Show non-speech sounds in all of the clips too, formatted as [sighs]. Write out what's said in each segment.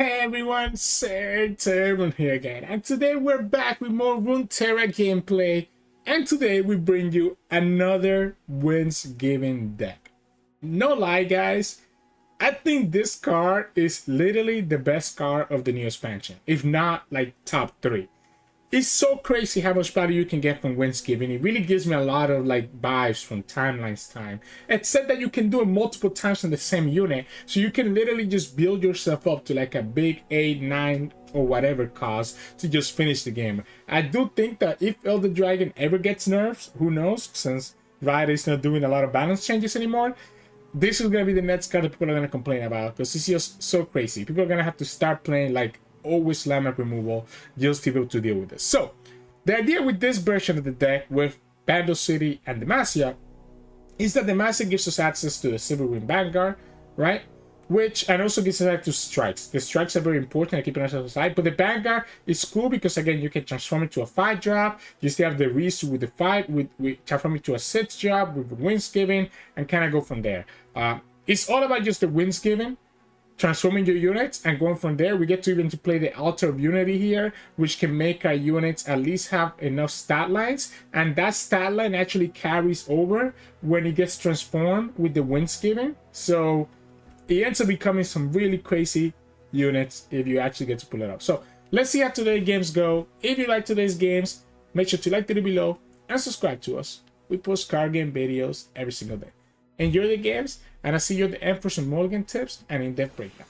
Hey everyone, Sirturmund here again, and today we're back with more Runeterra gameplay, and today we bring you another Wingsgiving deck. No lie guys, I think this card is literally the best card of the new expansion, if not like top 3 it's so crazy how much value you can get from Wingsgiving. It really gives me a lot of like vibes from Timeline's time. Except that you can do it multiple times in the same unit. So you can literally just build yourself up to like a big 8, 9 or whatever cost to just finish the game. I do think that if Elder Dragon ever gets nerfs, who knows, since Riot is not doing a lot of balance changes anymore, this is going to be the next card that people are going to complain about because it's just so crazy. People are going to have to start playing like always landmark removal just able to deal with this. So the idea with this version of the deck with Bandle City and Demacia is that Demacia gives us access to the Silverwind Vanguard, right? Which and also gives us access to strikes. The strikes are very important. I keep it on the side, but the Vanguard is cool because again you can transform it to a five drop. You still have the Risu with the five with, with transform it to a six drop with the Wingsgiving and kind of go from there. Uh, it's all about just the Wingsgiving transforming your units and going from there we get to even to play the altar of unity here which can make our units at least have enough stat lines. And that stat line actually carries over when it gets transformed with the Wingsgiving so it ends up becoming some really crazy units if you actually get to pull it up. So let's see how today's games go. If you like today's games make sure to like the video below and subscribe to us. We post card game videos every single day. Enjoy the games and I see you the some mulligan tips and in-depth breakdown.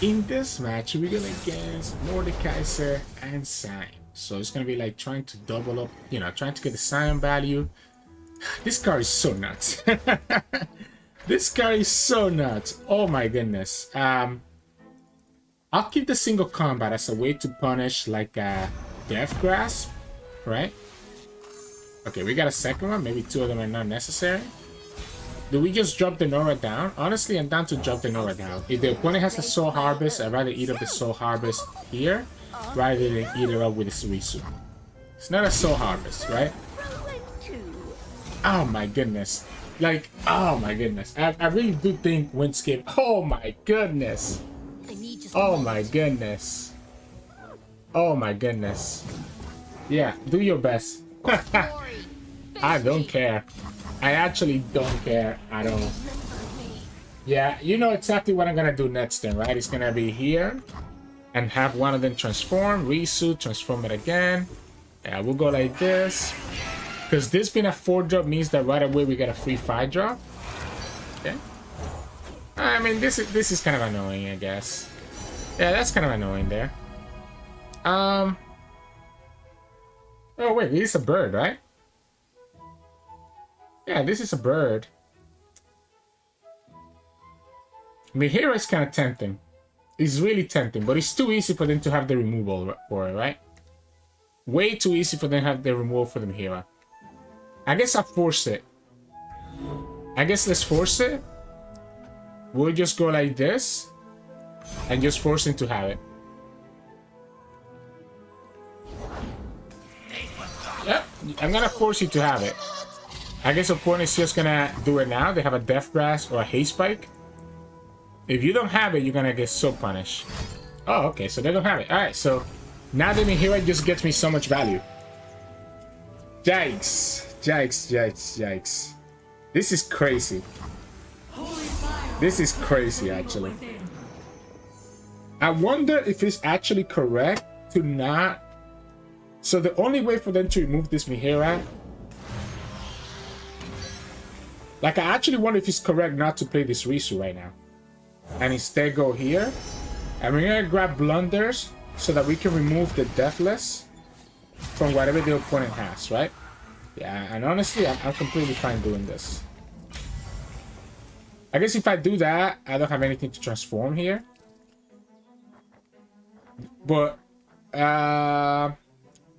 In this match, we're gonna against Mordekaiser and Sion. So it's gonna be like trying to double up, you know, trying to get the Sion value. [sighs] This card is so nuts. [laughs] this card is so nuts. Oh my goodness. Um, I'll keep the single combat as a way to punish like a Death Grasp, right? Okay, we got a second one. Maybe two of them are not necessary. Do we just drop the Norra down? Honestly, I'm down to drop the Norra down. If the opponent has a Soul Harvest, I'd rather eat up the Soul Harvest here rather than eat it up with the Surisu. It's not a Soul Harvest, right? Oh my goodness. Like, oh my goodness. I, I really do think Windscape. Oh my goodness. Oh my goodness. Oh my goodness. Yeah, do your best. [laughs] I don't care. I actually don't care at all. Yeah, you know exactly what I'm gonna do next then, right? It's gonna be here and have one of them transform, Risu, transform it again. Yeah, we'll go like this. Because this being a 4 drop means that right away we get a free 5 drop. Okay. I mean, this is this is kind of annoying, I guess. Yeah, that's kind of annoying there. Um. Oh wait, he's a bird, right? Yeah, this is a bird. Mihiera is kind of tempting. It's really tempting, but it's too easy for them to have the removal for it, right? Way too easy for them to have the removal for the Mihiera. I guess I'll force it. I guess let's force it. We'll just go like this. And just force him to have it. Yep, I'm gonna force you to have it. I guess opponent is just gonna do it now. They have a Death Grasp or a Haste Spike. If you don't have it, you're gonna get so punished. Oh, okay, so they don't have it. Alright, so now that Mihiera just gets me so much value. Yikes. Yikes, yikes, yikes. This is crazy. This is crazy, actually. I wonder if it's actually correct to not... So the only way for them to remove this Mihiera like, I actually wonder if it's correct not to play this Risu right now. And instead go here. And we're gonna grab Blunders so that we can remove the Deathless from whatever the opponent has, right? Yeah, and honestly, I'm, I'm completely fine doing this. I guess if I do that, I don't have anything to transform here. But, uh,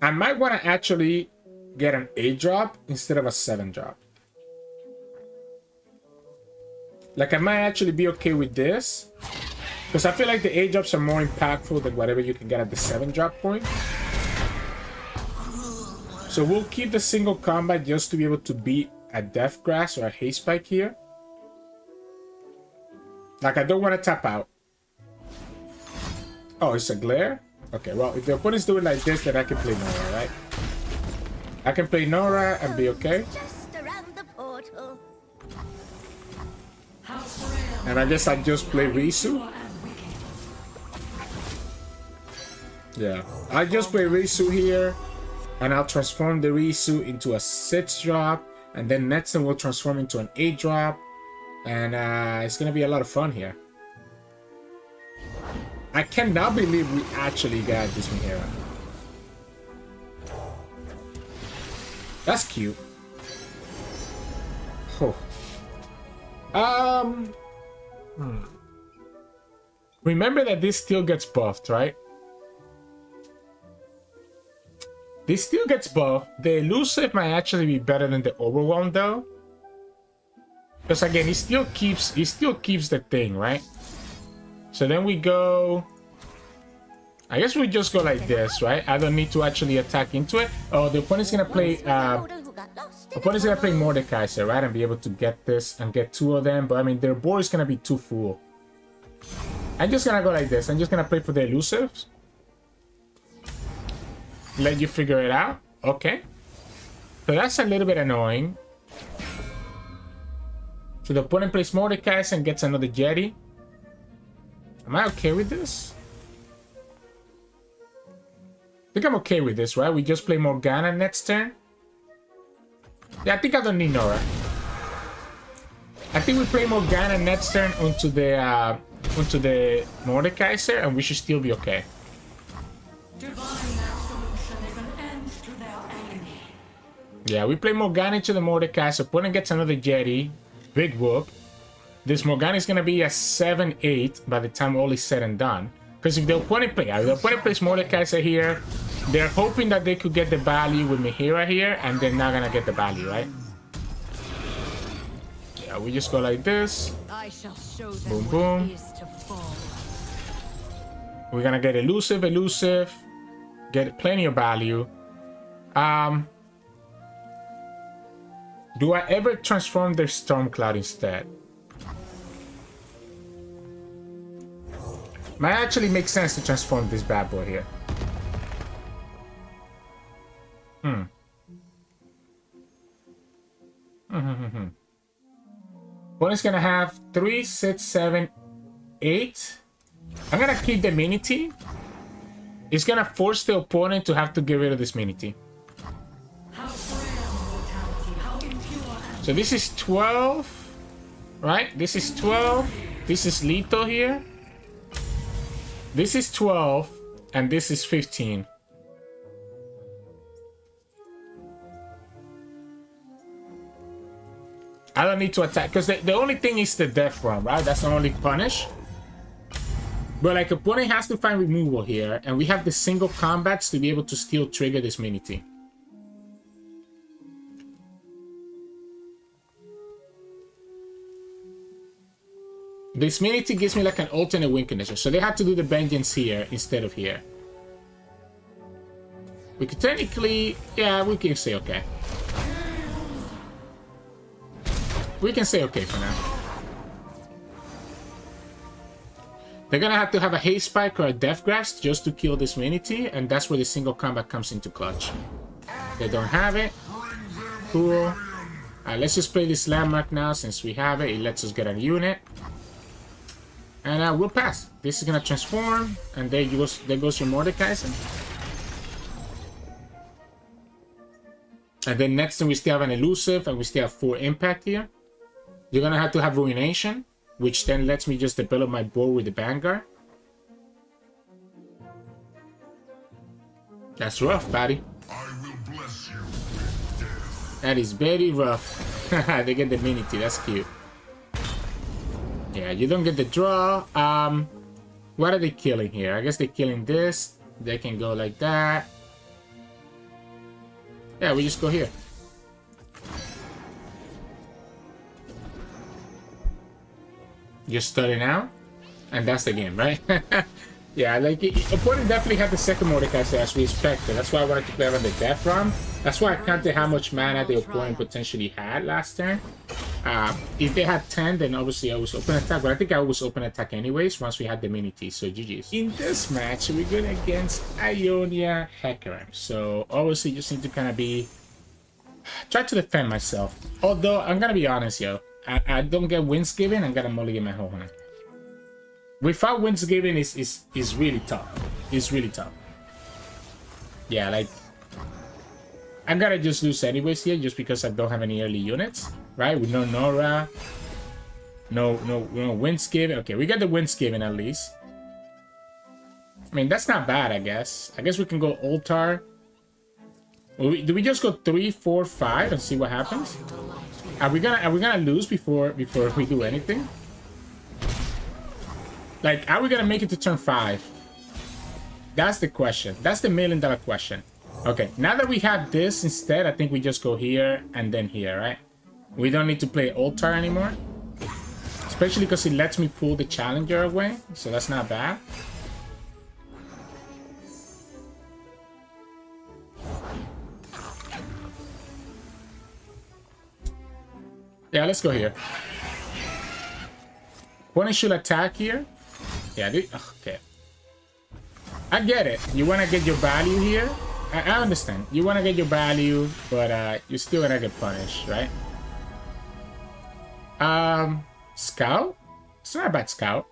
I might want to actually get an 8 drop instead of a 7 drop. Like, I might actually be okay with this. Because I feel like the 8 drops are more impactful than whatever you can get at the 7 drop point. So we'll keep the single combat just to be able to beat a Death Grasp or a Haste Spike here. Like, I don't want to tap out. Oh, it's a glare? Okay, well, if the opponent's doing like this, then I can play Norra, right? I can play Norra and be okay. And I guess I just play Risu. Yeah, I just play Risu here, and I'll transform the Risu into a 6 drop, and then next Netson will transform into an 8 drop, and uh, it's gonna be a lot of fun here. I cannot believe we actually got this Mihira. That's cute. Oh. Um. Hmm. Remember that this still gets buffed, right? This still gets buffed. The elusive might actually be better than the overwhelm though. Because again, he still keeps he still keeps the thing, right? So then we go I guess we just go like this, right? I don't need to actually attack into it. Oh, the opponent's gonna play uh opponent's gonna play Mordekaiser, right? And be able to get this and get two of them, but I mean their board is gonna be too full. I'm just gonna go like this. I'm just gonna play for the elusives let you figure it out. Okay. So that's a little bit annoying. So the opponent plays Mordecai and gets another Jetty. Am I okay with this? I think I'm okay with this, right? We just play Morgana next turn. Yeah, I think I don't need Norra. I think we play Morgana next turn onto the uh, onto the Mordekaiser, and we should still be okay. Yeah, we play Morgana to the Mordecai. So opponent gets another Jetty. Big whoop. This Morgana is going to be a 7-8 by the time all is said and done. Because if the opponent play, if the opponent plays Mordecai here, they're hoping that they could get the value with Mihira here, and they're not going to get the value, right? Yeah, we just go like this. boom, boom. We're going to get elusive, elusive. Get plenty of value. Um, do I ever transform their Stormcloud instead? Might actually make sense to transform this bad boy here. Hmm. [laughs] Hmm. Opponent's gonna have three, six, seven, eight. I'm gonna keep the mini T. It's gonna force the opponent to have to get rid of this mini T. So this is 12, right? This is 12. This is Lito here. This is 12, and this is 15. I don't need to attack, because the, the only thing is the death run, right? That's the only punish. But like opponent has to find removal here, and we have the single combats to be able to still trigger this mini team. This minity gives me like an alternate win condition, so they had to do the vengeance here instead of here. We could technically, yeah, we can say okay. We can say okay for now. They're gonna have to have a haste spike or a death grasp just to kill this minity, and that's where the single combat comes into clutch. They don't have it. Cool. Alright, let's just play this landmark now since we have it. It lets us get a unit. And uh, we'll pass. This is gonna transform, and there goes there goes your Mordekaiser. And then next time we still have an elusive, and we still have four impact here. You're gonna have to have ruination, which then lets me just develop my board with the vanguard. That's rough, buddy. That is very rough. [laughs] they get the minity, that's cute. Yeah, you don't get the draw. Um, what are they killing here? I guess they're killing this. They can go like that. Yeah, we just go here. Just starting out. And that's the game, right? [laughs] yeah, like, opponent definitely had the second Mordecai as we expected. That's why I wanted to play on the Death Run. That's why I counted how much mana the opponent potentially had last turn. Uh, if they had 10, then obviously I was open attack, but I think I was open attack anyways once we had the mini T, so GG's. In this match, we're going against Ionia Hecarim, so obviously just need to kind of be... Try to defend myself. Although, I'm gonna be honest, yo. I, I don't get Wingsgiving, I'm gonna mulligan my whole hand. Without Wingsgiving is, is, is really tough. It's really tough. Yeah, like... I'm gonna just lose anyways here just because I don't have any early units right? With no Norra. No, no, no Wingsgiving. Okay, we got the Wingsgiving at least. I mean, that's not bad, I guess. I guess we can go Altar. Do we just go three, four, five, and see what happens? Are we gonna are we gonna lose before before we do anything? Like, are we gonna make it to turn five? That's the question. That's the million dollar question. Okay, now that we have this instead, I think we just go here and then here, right? We don't need to play Altar anymore. Especially because it lets me pull the Challenger away, so that's not bad. Yeah, let's go here. Opponent should attack here. Yeah, okay. I get it. You want to get your value here. I, I understand. You want to get your value, but uh, you're still going to get punished, right? Um, Scout? It's not a bad Scout.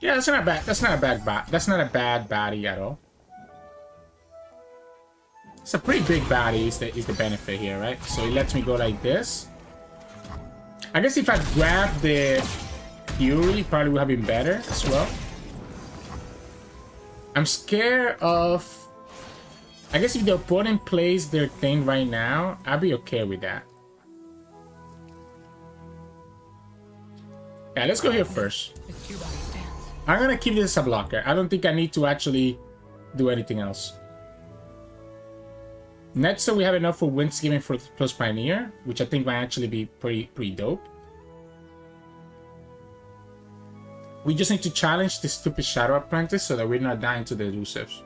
Yeah, that's not bad. That's not a bad bat. That's not a bad baddie at all. It's a pretty big baddie is the, is the benefit here, right? So it lets me go like this. I guess if I grab the Fury, probably would have been better as well. I'm scared of I guess if the opponent plays their thing right now, I'll be okay with that. Yeah, let's go here first. I'm gonna keep this a blocker. I don't think I need to actually do anything else. Next, so we have enough for Wingsgiving for plus Pioneer, which I think might actually be pretty pretty dope. We just need to challenge this stupid Shadow Apprentice so that we're not dying to the elusives.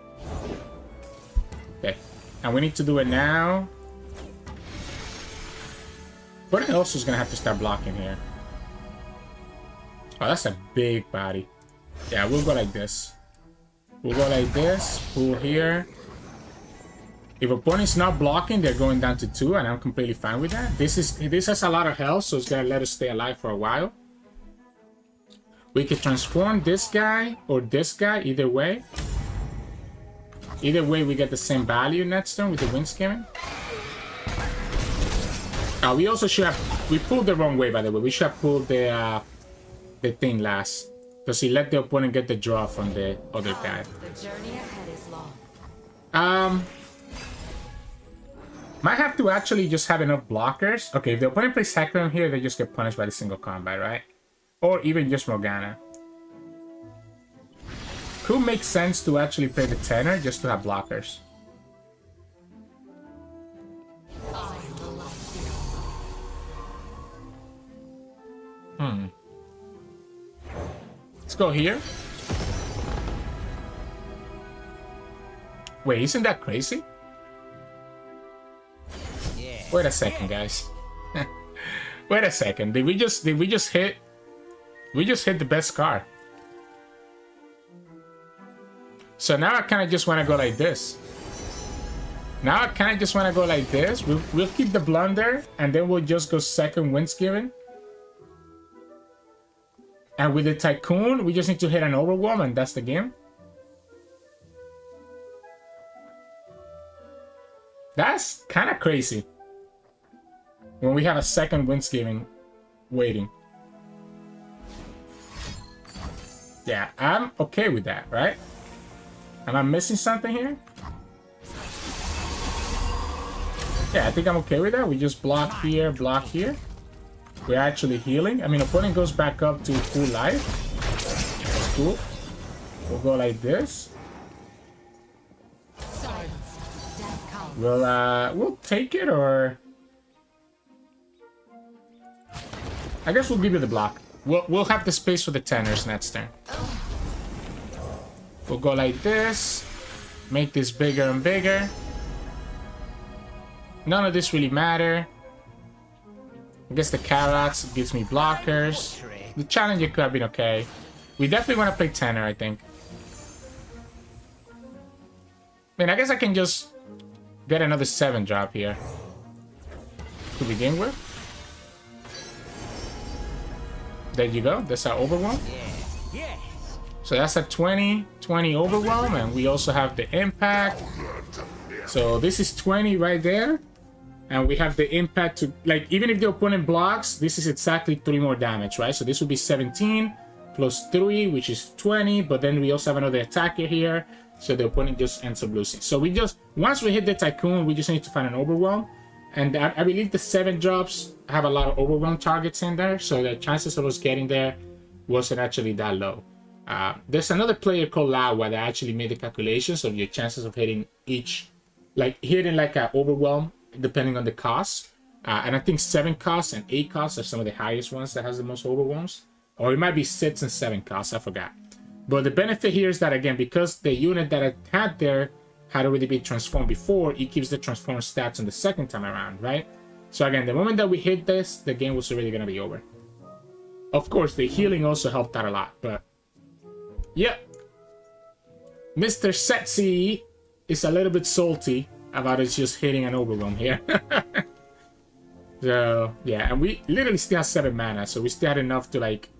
Okay. And we need to do it now. What else is gonna have to start blocking here? Oh, that's a big body. Yeah, we'll go like this. We'll go like this, pull here. If opponent's not blocking, they're going down to two, and I'm completely fine with that. This is this has a lot of health, so it's gonna let us stay alive for a while. We could transform this guy or this guy, either way. Either way, we get the same value next turn with the Wingsgiving. Uh, we also should have... We pulled the wrong way, by the way. We should have pulled the, uh, the thing last. Because he let the opponent get the draw from the other guy. The journey ahead is long. Um... Might have to actually just have enough blockers. Okay, if the opponent plays Hecarim here, they just get punished by the single combat, right? Or even just Morgana. Could make sense to actually play the tenor just to have blockers. Hmm. Let's go here. Wait, isn't that crazy? Wait a second, guys. [laughs] Wait a second. Did we just did we just hit we just hit the best card? So now I kind of just want to go like this. Now I kind of just want to go like this. We'll, we'll keep the blunder, and then we'll just go second Wingsgiving. And with the Tycoon, we just need to hit an Overwhelm, and that's the game. That's kind of crazy. When we have a second Wingsgiving waiting. Yeah, I'm okay with that, right? Am I missing something here? Yeah, I think I'm okay with that. We just block here, block here. We're actually healing. I mean, opponent goes back up to full life. That's cool. We'll go like this. We'll, uh, we'll take it or... I guess we'll give you the block. We'll, we'll have the space for the tenors next turn. We'll go like this. Make this bigger and bigger. none of this really matter. I guess the carrots gives me blockers. The challenger could have been okay. We definitely want to play Tanner, I think. I mean, I guess I can just get another 7 drop here. To begin with. There you go. That's our overwhelm. So that's a 20, 20 overwhelm, and we also have the impact. So this is 20 right there. And we have the impact to, like, even if the opponent blocks, this is exactly 3 more damage, right? So this would be 17 plus 3, which is 20. But then we also have another attacker here. So the opponent just ends up losing. So we just, once we hit the Tycoon, we just need to find an overwhelm. And I, I believe the 7 drops have a lot of overwhelm targets in there. So the chances of us getting there wasn't actually that low. Uh, there's another player called Lawa that actually made the calculations of your chances of hitting each, like hitting like an overwhelm depending on the cost. Uh, and I think seven costs and eight costs are some of the highest ones that has the most overwhelms. Or it might be six and seven costs, I forgot. But the benefit here is that again, because the unit that I had there had already been transformed before, it keeps the transform stats on the second time around, right? So again, the moment that we hit this, the game was already gonna be over. Of course, the healing also helped out a lot, but yeah. Mr. Setsi is a little bit salty about us just hitting an overwhelm here. [laughs] so, yeah, and we literally still have 7 mana, so we still had enough to, like,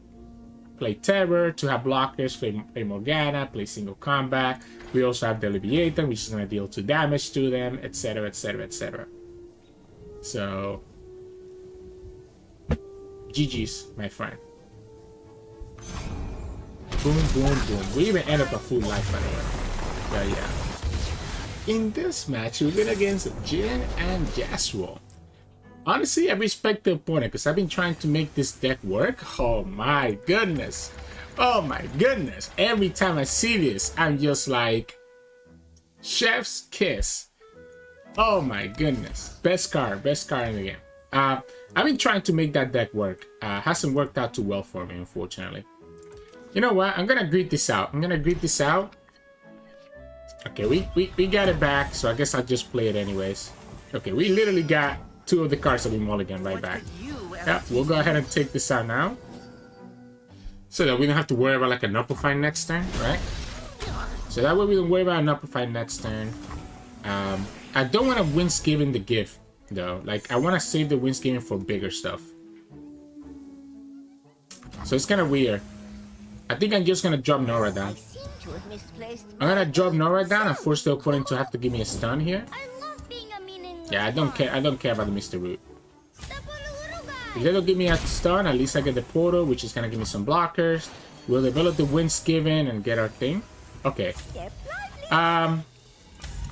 play Terror, to have blockers, play, play Morgana, play single combat. We also have the Alleviator, which is going to deal 2 damage to them, etc, etc, etc. So, GG's, my friend. Boom, boom, boom. We even end up a full life, by the way. Yeah, yeah. In this match, we went against Jhin and Yasuo. Honestly, I respect the opponent because I've been trying to make this deck work. Oh my goodness. Oh my goodness. Every time I see this, I'm just like, chef's kiss. Oh my goodness. Best card, best card in the game. Uh, I've been trying to make that deck work. Uh, hasn't worked out too well for me, unfortunately. You know what? I'm gonna greet this out. I'm gonna greet this out. Okay, we, we, we got it back, so I guess I'll just play it anyways. Okay, we literally got two of the cards that we mulligan right back. Yeah, we'll go ahead and take this out now. So that we don't have to worry about like an fight next turn, right? So that way we don't worry about an fight next turn. Um, I don't want to Wingsgiving the gift, though. Like, I want to save the Wingsgiving for bigger stuff. So it's kind of weird. I think I'm just gonna drop Norra down. I'm gonna drop Norra down and force the opponent to have to give me a stun here. Yeah, I don't care. I don't care about the Mr. Root. If they don't give me a stun, at least I get the portal, which is gonna give me some blockers. We'll develop the Wingsgiving and get our thing. Okay. Um,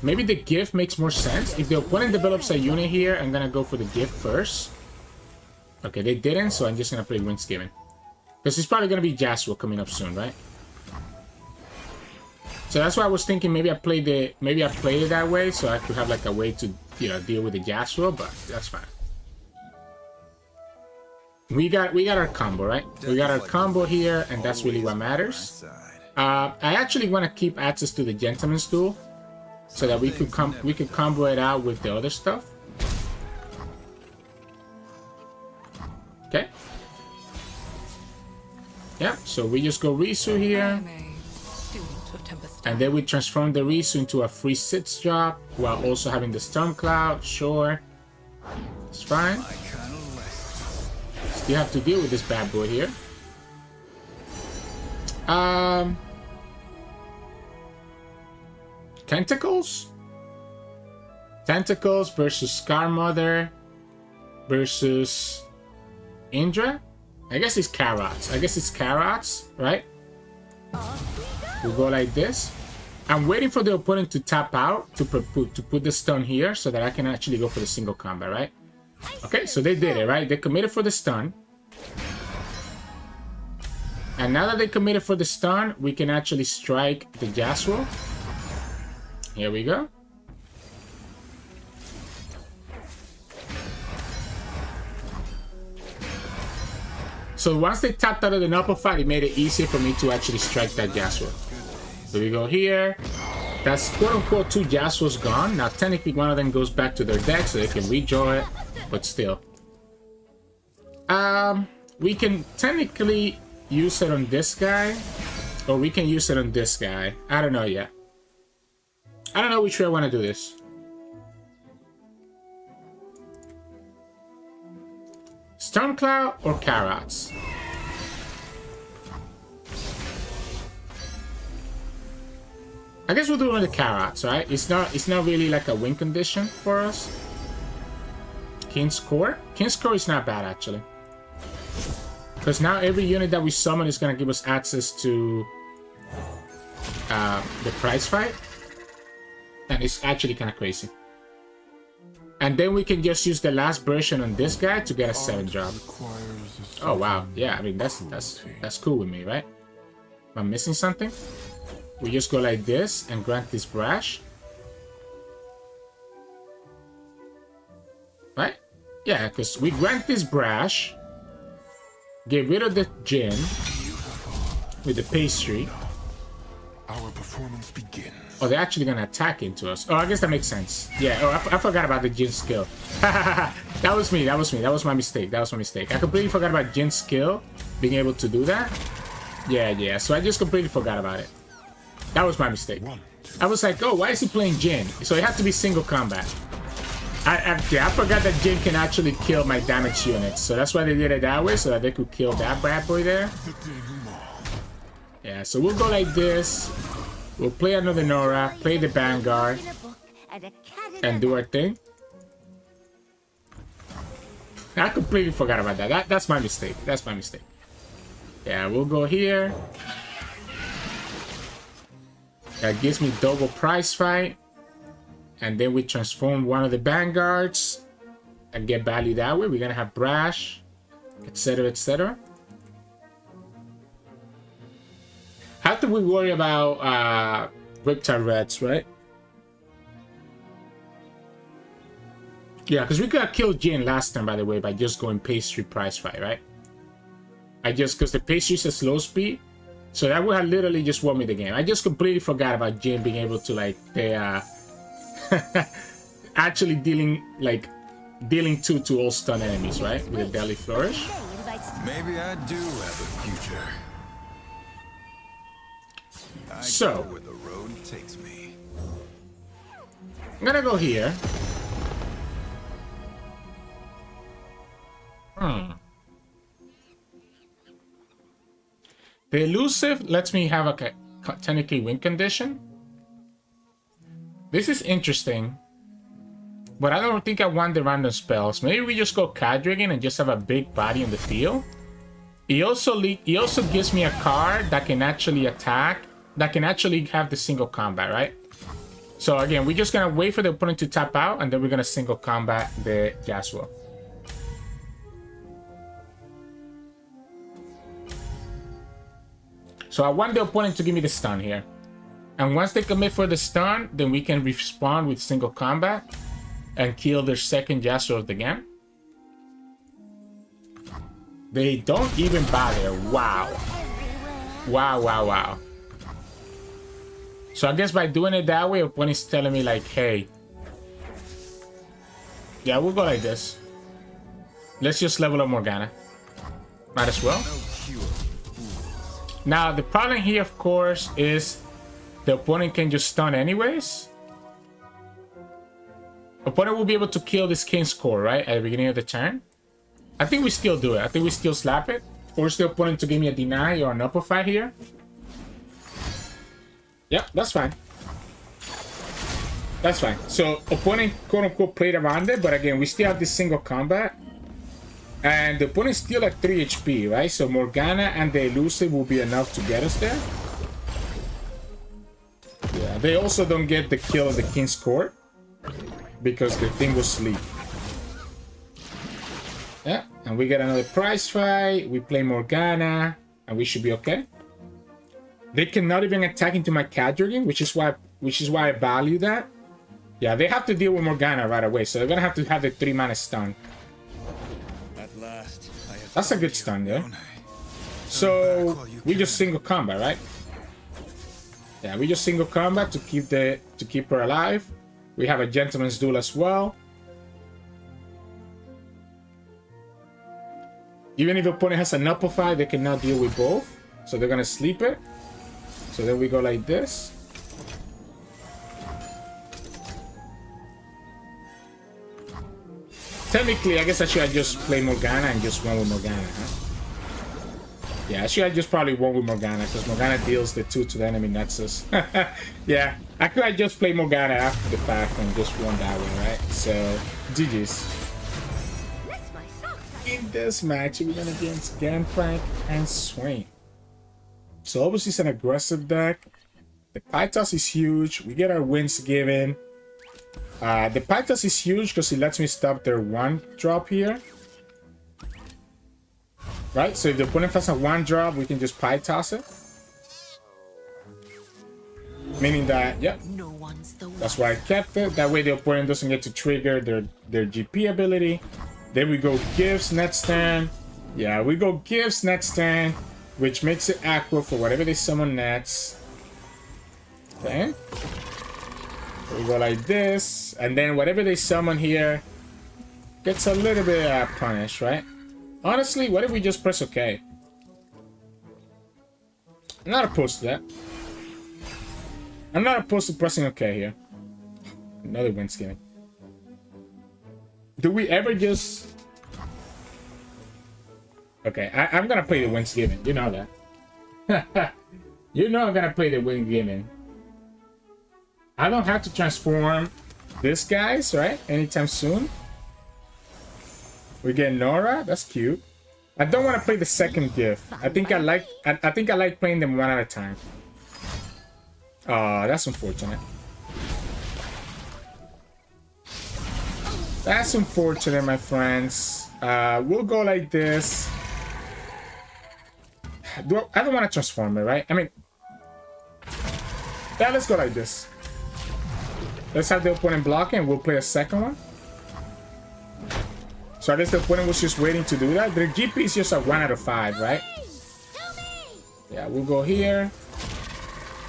maybe the gift makes more sense. If the opponent develops a unit here, I'm gonna go for the gift first. Okay, they didn't, so I'm just gonna play Wingsgiving. Because it's probably going to be Yasuo coming up soon, right? So that's why I was thinking maybe I play the maybe I play it that way so I could have like a way to you know deal with the Yasuo, but that's fine. We got we got our combo, right? We got our combo here, and that's really what matters. Uh, I actually want to keep access to the Gentleman's Duel so that we could come we could combo it out with the other stuff. Okay. Yeah, so we just go Risu here. And then we transform the Risu into a free sits drop while also having the Storm Cloud. Sure. It's fine. Still have to deal with this bad boy here. Um, Tentacles? Tentacles versus Scar Mother versus Indra? I guess it's carrots. I guess it's carrots, right? We'll go like this. I'm waiting for the opponent to tap out to put, to put the stun here so that I can actually go for the single combat, right? Okay, so they did it, right? They committed for the stun. And now that they committed for the stun, we can actually strike the Yasuo. Here we go. So once they tapped out of the Nopal fight, it made it easier for me to actually strike that Yasuo. So we go here. That's quote-unquote two Yasuo's gone. Now, technically, one of them goes back to their deck, so they can redraw it, but still. Um, we can technically use it on this guy, or we can use it on this guy. I don't know yet. I don't know which way I want to do this. Stormcloud or Carrots? I guess we'll do it with the Carrots, right? It's not it's not really like a win condition for us. King's Core? King's Core is not bad actually. Because now every unit that we summon is gonna give us access to uh, the prize fight. And it's actually kinda crazy. And then we can just use the last version on this guy to get a 7 drop. Oh wow, yeah, I mean that's that's that's cool with me, right? Am I missing something? We just go like this and grant this brash. Right? Yeah, because we grant this brash, get rid of the Jhin with the pastry. Our performance begins. Oh, they're actually gonna attack into us. Oh, I guess that makes sense. Yeah, oh, I, I forgot about the Jhin skill. [laughs] that was me, that was me, that was my mistake, that was my mistake. I completely forgot about Jhin's skill, being able to do that. Yeah, yeah, so I just completely forgot about it. That was my mistake. I was like, oh, why is he playing Jhin? So it had to be single combat. I, I, yeah, I forgot that Jhin can actually kill my damage units. So that's why they did it that way, so that they could kill that bad boy there. Yeah, so we'll go like this. We'll play another Norra, play the Vanguard, and do our thing. I completely forgot about that. that. That's my mistake. That's my mistake. Yeah, we'll go here. That gives me double prize fight. And then we transform one of the vanguards and get value that way. We're gonna have Brash, etc, etc. How do we worry about uh, Riptide Reds, right? Yeah, because we got killed Jhin last time, by the way, by just going pastry price fight, right? I just, because the pastry is a slow speed, so that would have literally just won me the game. I just completely forgot about Jhin being able to like they uh [laughs] actually dealing like dealing two to all stun enemies, right? With a deadly flourish. Maybe I do have a future. I so where the road takes me. I'm gonna go here. Hmm. The elusive lets me have a technically win condition. This is interesting. But I don't think I want the random spells. Maybe we just go Cadragon and just have a big body in the field. He also he also gives me a card that can actually attack, that can actually have the single combat, right? So again, we're just gonna wait for the opponent to tap out, and then we're gonna single combat the Yasuo. So I want the opponent to give me the stun here. And once they commit for the stun, then we can respond with single combat and kill their second Yasuo of the game. They don't even bother. Wow. Wow, wow, wow. So I guess by doing it that way, opponent's telling me like, hey. Yeah, we'll go like this. Let's just level up Morgana. Might as well. Now, the problem here, of course, is the opponent can just stun anyways. Opponent will be able to kill this King's Core, right? At the beginning of the turn. I think we still do it. I think we still slap it. Force the opponent to give me a deny or an upper fight here. Yeah, that's fine. That's fine. So, opponent quote-unquote played around it, but again, we still have this single combat. And the opponent's still at 3 HP, right? So Morgana and the Elusive will be enough to get us there. Yeah, they also don't get the kill of the King's Court. Because the thing was sleep. Yeah, and we get another prize fight. We play Morgana. And we should be okay. They cannot even attack into my Cat Dragon, which is why which is why I value that. Yeah, they have to deal with Morgana right away, so they're gonna have to have the 3 mana stun. That's a good stun, yeah. So we just single combat, right? Yeah, we just single combat to keep the to keep her alive. We have a gentleman's duel as well. Even if the opponent has a Nullify, they cannot deal with both. So they're gonna sleep it. So then we go like this. Technically, I guess I should have just played Morgana and just won with Morgana, huh? Yeah, I should have just probably won with Morgana, because Morgana deals the two to the enemy Nexus. [laughs] yeah, I could have just played Morgana after the fact and just won that way, right? So, GG's. In this match, we're gonna against Gangplank and Swain. So obviously it's an aggressive deck. The Pythos is huge. We get our Wingsgiving. Uh, the Pythos is huge because it lets me stop their one drop here. Right? So if the opponent has a one drop, we can just Pythos it. Meaning that, yeah, No one's the that's why I kept it. That way the opponent doesn't get to trigger their, their GP ability. Then we go gifts next turn. Yeah, we go gifts next turn, which makes it aqua for whatever they summon next. Okay. We go like this, and then whatever they summon here gets a little bit uh, punished, right? Honestly, what if we just press OK? I'm not opposed to that. I'm not opposed to pressing OK here. Another win skinning. Do we ever just... Okay, I, am gonna play the Wingsgiving. You know that. [laughs] you know I'm gonna play the Wingsgiving. I don't have to transform this guys, right? Anytime soon. We get Norra. That's cute. I don't want to play the second gift. I think I like. I, I think I like playing them one at a time. Oh, that's unfortunate. That's unfortunate, my friends. Uh, we'll go like this. Do I, I don't want to transform it, right? I mean, yeah, let's go like this. Let's have the opponent block and we'll play a second one. So I guess the opponent was just waiting to do that. Their GP is just a 1 out of 5, right? Yeah, we'll go here.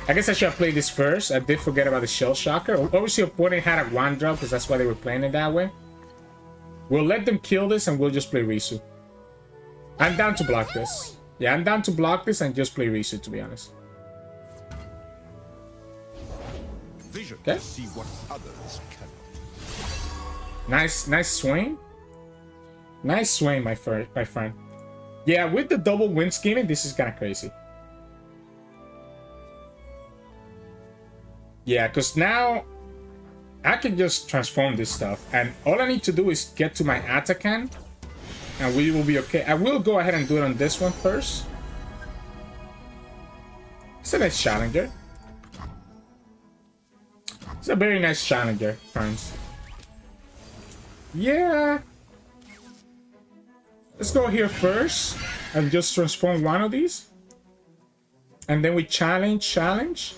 I guess I should have played this first. I did forget about the Shell Shocker. Obviously, opponent had a 1 drop because that's why they were playing it that way. We'll let them kill this and we'll just play Risu. I'm down to block this. Yeah, I'm down to block this and just play Risu, to be honest. Vision Okay. to see what others cannot. Nice, nice swing. Nice swing, my, fr my friend. Yeah, with the double wind scheming, this is kind of crazy. Yeah, because now I can just transform this stuff. And all I need to do is get to my Atakan. And we will be okay. I will go ahead and do it on this one first. It's a nice challenger. It's a very nice challenger, friends. Yeah. Let's go here first and just transform one of these. And then we challenge, challenge.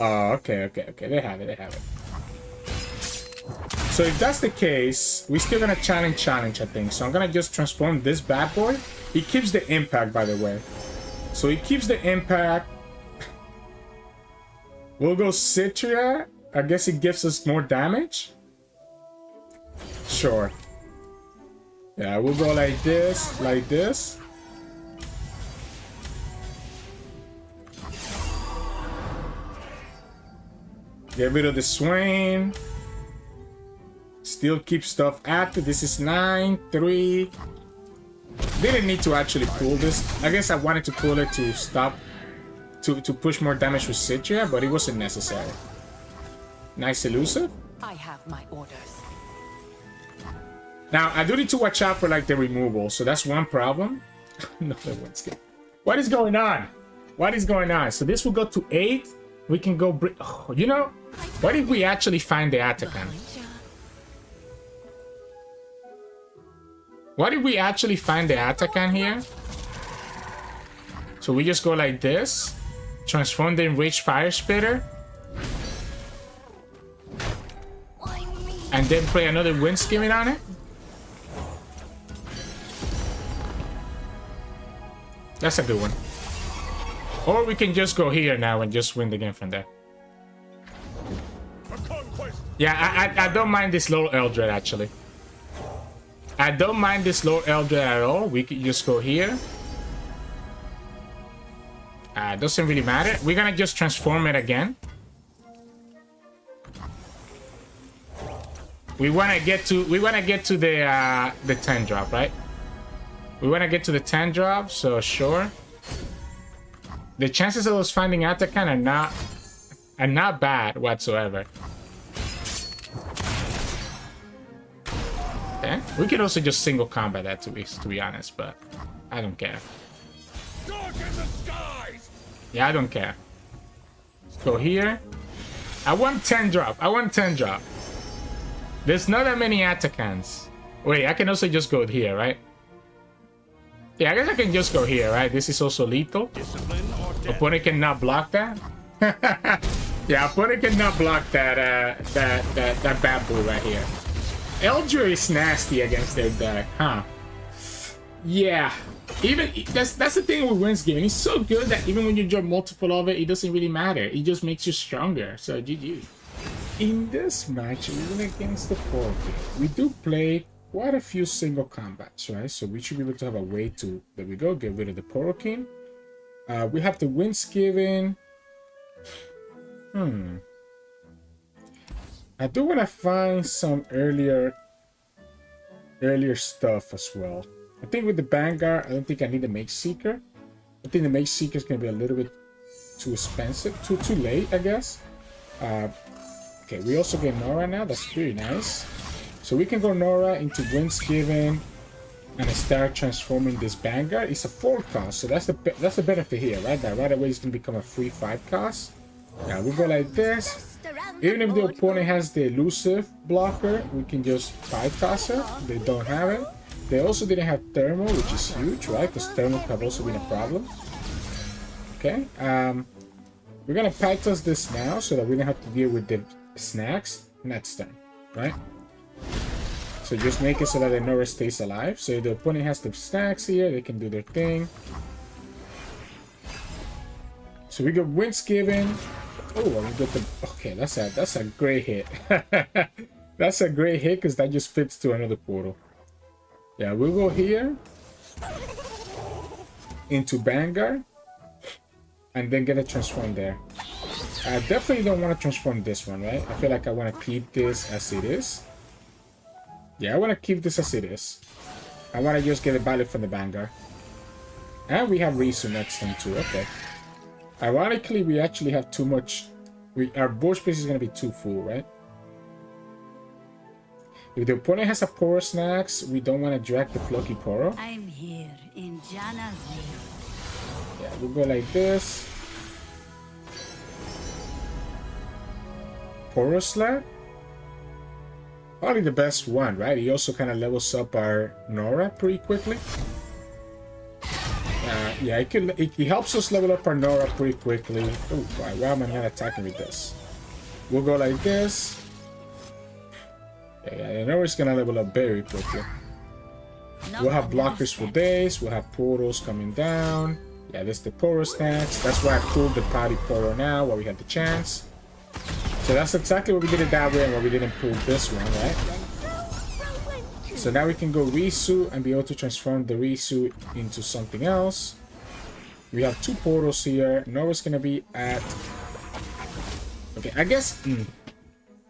Oh, okay, okay, okay. They have it, they have it. So if that's the case, we're still gonna challenge, challenge, I think. So I'm gonna just transform this bad boy. It keeps the impact, by the way. So it keeps the impact. We'll go Citria. I guess it gives us more damage. Sure. Yeah, we'll go like this, like this. Get rid of the Swain. Still keep stuff active. This is 9, 3. Didn't need to actually pull this. I guess I wanted to pull it to stop, to, to push more damage with Citria, but it wasn't necessary. Nice elusive. I have my orders. Now, I do need to watch out for, like, the removal, so that's one problem. [laughs] Another one's good. What is going on? What is going on? So this will go to 8. We can go... Oh, you know, what if we actually find the Atakan? What if we actually find the Atakan here? So we just go like this. Transform the Enraged Fire Spitter. And then play another Wind Skimming on it? That's a good one. Or we can just go here now and just win the game from there. Yeah, I, I, I don't mind this low Eldred actually. I don't mind this low Eldred at all. We could just go here. Uh, doesn't really matter. We're gonna just transform it again. We wanna get to we wanna get to the uh, the 10 drop, right? We wanna get to the 10 drop, so sure. The chances of us finding Atakan are not are not bad whatsoever. Okay. We could also just single combat that to be to be honest, but I don't care. Yeah, I don't care. Let's go here. I want 10 drop. I want 10 drop. There's not that many Atakans. Wait, I can also just go here, right? Yeah, I guess I can just go here, right? This is also lethal. Opponent cannot block that. [laughs] yeah, opponent cannot block that uh that that that bad bull right here. Eldra is nasty against their deck, huh? Yeah. Even that's that's the thing with Wins game. He's so good that even when you draw multiple of it, it doesn't really matter. It just makes you stronger. So GG. In this match, even against the four we do play quite a few single combats, right? So we should be able to have a way to, there we go, get rid of the Poro King. Uh, we have the Wingsgiving. Hmm. I do want to find some earlier, earlier stuff as well. I think with the Vanguard, I don't think I need the Mageseeker. I think the Mageseeker is going to be a little bit too expensive, too too late, I guess. Uh, Okay, we also get Norra now. That's pretty nice. So we can go Norra into Wingsgiving and start transforming this Vanguard. It's a 4 cost, so that's the that's the benefit here, right? That right away is going to become a free 5 cost. Now we go like this. Even if the opponent has the elusive blocker, we can just 5 toss it. They don't have it. They also didn't have thermal, which is huge, right? Because thermal have also been a problem. Okay, um, we're gonna toss this now so that we don't have to deal with the snacks next turn, right? So just make it so that the Norra stays alive. So the opponent has the snacks here, they can do their thing. So we got Wingsgiving. Oh, we got the okay. That's a that's a great hit. [laughs] that's a great hit because that just fits to another portal. Yeah, we'll go here into Vanguard and then get a transform there. I definitely don't want to transform this one, right? I feel like I want to keep this as it is. Yeah, I want to keep this as it is. I want to just get a value from the Vanguard. And we have Risu next time too, okay. Ironically, we actually have too much... We, our board space is going to be too full, right? If the opponent has a Poro Snacks, we don't want to drag the Plucky Poro. I'm here in Jana's name. Yeah, we'll go like this. Poro Probably the best one, right? He also kind of levels up our Norra pretty quickly. Uh, yeah, it, can, it, helps us level up our Norra pretty quickly. Oh, why, why am I not attacking with this? We'll go like this. Yeah, yeah Norra's gonna level up very quickly. We'll have blockers for days. We'll have portals coming down. Yeah, this the Poro snacks. That's why I pulled the Party Poro now while we had the chance. So that's exactly what we did it that way and what we didn't pull this one, right? So now we can go Risu and be able to transform the Risu into something else. We have two portals here. Norra's gonna be at... Okay, I guess... Mm,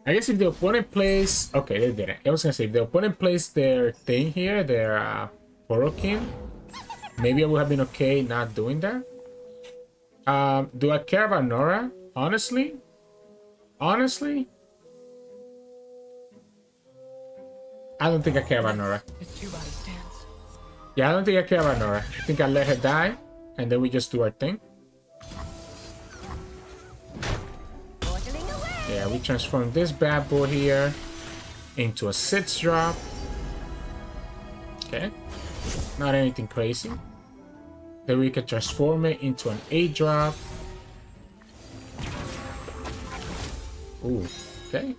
I guess if the opponent plays... Okay, they didn't. I was gonna say, if the opponent plays their thing here, their uh, Poro King, maybe I would have been okay not doing that. Um, do I care about Norra? Honestly, Honestly, I don't think I care about Norra. Yeah, I don't think I care about Norra. I think I let her die, and then we just do our thing. Yeah, we transform this bad boy here into a 6 drop. Okay. Not anything crazy. Then we can transform it into an 8 drop. Ooh, okay.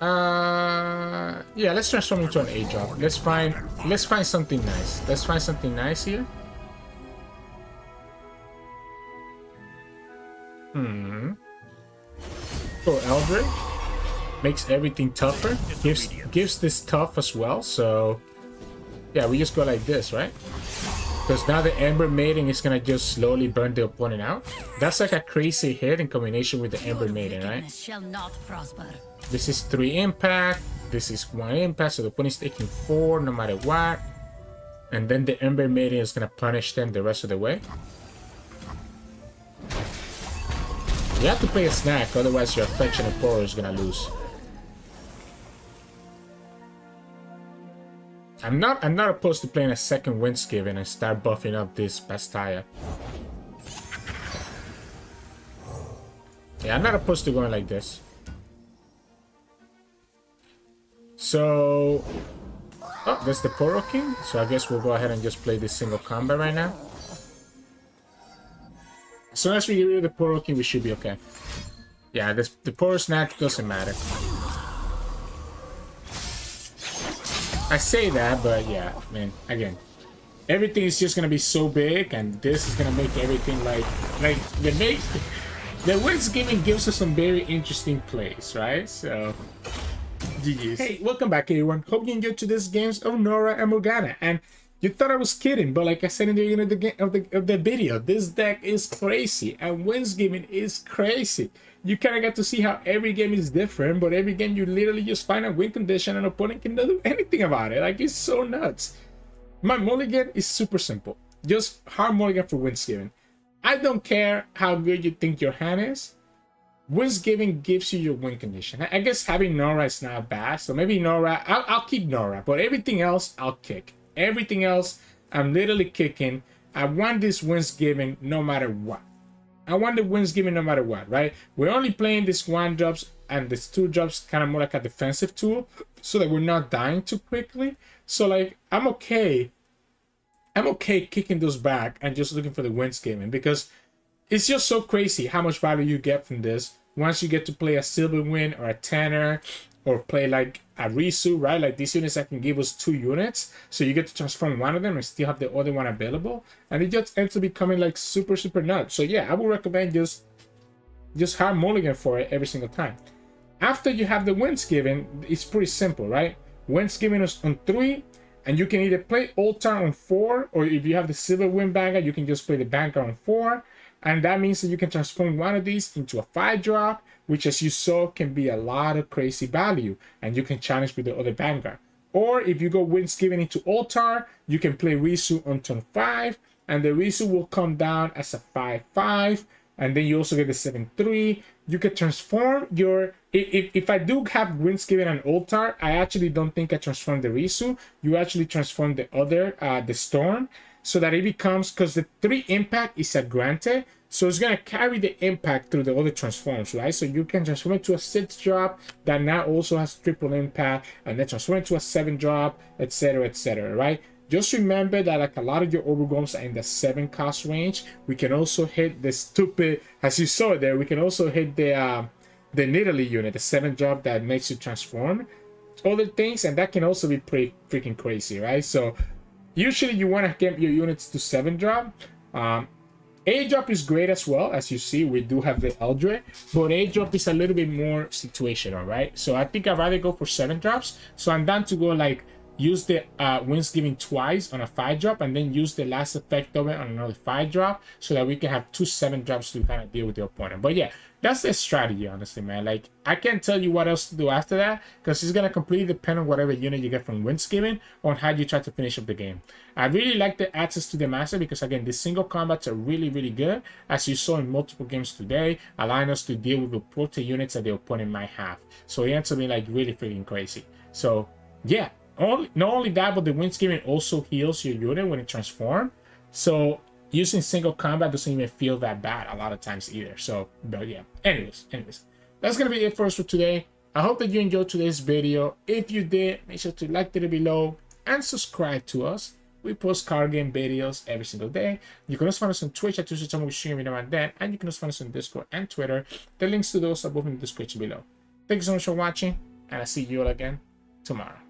Uh, yeah, let's transform into an A drop. Let's find, let's find something nice. Let's find something nice here. Hmm. Oh, Eldritch makes everything tougher. Gives gives this tough as well. So yeah, we just go like this, right? Because now the Ember Maiden is gonna just slowly burn the opponent out. That's like a crazy hit in combination with the Ember Maiden, right? Shall not prosper. This is three impact. This is one impact, so the opponent is taking four no matter what. And then the Ember Maiden is gonna punish them the rest of the way. You have to play a snack, otherwise your affectionate power is gonna lose. I'm not I'm not opposed to playing a second Wingsgiving and start buffing up this Bastaya. Yeah, I'm not opposed to going like this. So, oh, that's the Poro King. So I guess we'll go ahead and just play this single combat right now. As soon as we get rid of the Poro King, we should be okay. Yeah, this the Poro Snacks doesn't matter. I say that, but yeah, man, again, everything is just gonna be so big, and this is gonna make everything like, like the make, [laughs] the Wingsgiving gives us some very interesting plays, right? So, GG's. Hey, welcome back, everyone. Hope you enjoyed today's games of Norra and Morgana, and you thought I was kidding, but like I said in the beginning of the game of the of the video, this deck is crazy, and Wingsgiving is crazy you kind of get to see how every game is different, but every game you literally just find a win condition and opponent can do anything about it. Like, it's so nuts. My mulligan is super simple. Just hard mulligan for wins Wingsgiving. I don't care how good you think your hand is. Wins Wingsgiving gives you your win condition. I guess having Norra is not bad, so maybe Norra, I'll, I'll keep Norra, but everything else, I'll kick. Everything else, I'm literally kicking. I want this wins Wingsgiving no matter what. I want the Wingsgiving no matter what, right? We're only playing this one drops and this two drops kind of more like a defensive tool so that we're not dying too quickly. So like I'm okay. I'm okay kicking those back and just looking for the Wingsgiving because it's just so crazy how much value you get from this once you get to play a silver win or a tanner or play like a Risu, right? Like these units that can give us two units. So you get to transform one of them and still have the other one available. And it just ends up becoming like super, super nuts. So yeah, I would recommend just just hard mulligan for it every single time. After you have the Wingsgiving, it's pretty simple, right? Wingsgiving us on three, and you can either play all Altar on four, or if you have the Silver Wind Banker, you can just play the Banker on four. And that means that you can transform one of these into a five drop which as you saw can be a lot of crazy value and you can challenge with the other Vanguard. Or if you go Wingsgiving into Altar, you can play Risu on turn 5 and the Risu will come down as a 5-5 and then you also get the 7-3. You can transform your... If, if I do have Wingsgiving and Altar, I actually don't think I transform the Risu. You actually transform the other, uh, the Storm, so that it becomes... Because the 3 impact is a granted, so it's going to carry the impact through the other transforms, right? So you can transform it to a 6 drop that now also has triple impact, and then transform it to a 7 drop, etc, etc, right? Just remember that like a lot of your Overwhelms are in the 7 cost range. We can also hit the stupid, as you saw there, we can also hit the uh, the Nidalee unit, the 7 drop that makes you transform other things, and that can also be pretty freaking crazy, right? So usually you want to get your units to 7 drop. Um, a drop is great as well. As you see, we do have the Eldre, but A drop is a little bit more situational, right? So I think I'd rather go for seven drops. So I'm down to go like use the uh, Wingsgiving twice on a 5 drop and then use the last effect of it on another 5 drop so that we can have two 7 drops to kind of deal with the opponent. But yeah, that's the strategy, honestly, man. Like, I can't tell you what else to do after that because it's going to completely depend on whatever unit you get from Wingsgiving on how you try to finish up the game. I really like the access to the Master because, again, the single combats are really, really good, as you saw in multiple games today, allowing us to deal with the protein units that the opponent might have. So it ends up being, like, really freaking crazy. So, yeah, only, not only that, but the Wingsgiving also heals your unit when it transforms. So using single combat doesn't even feel that bad a lot of times either. So, but yeah. Anyways, anyways, that's gonna be it for us for today. I hope that you enjoyed today's video. If you did, make sure to like it below and subscribe to us. We post card game videos every single day. You can also find us on Twitch at Tuesday time we stream video and then, and you can also find us on Discord and Twitter. The links to those are both in the description below. Thank you so much for watching, and I'll see you all again tomorrow.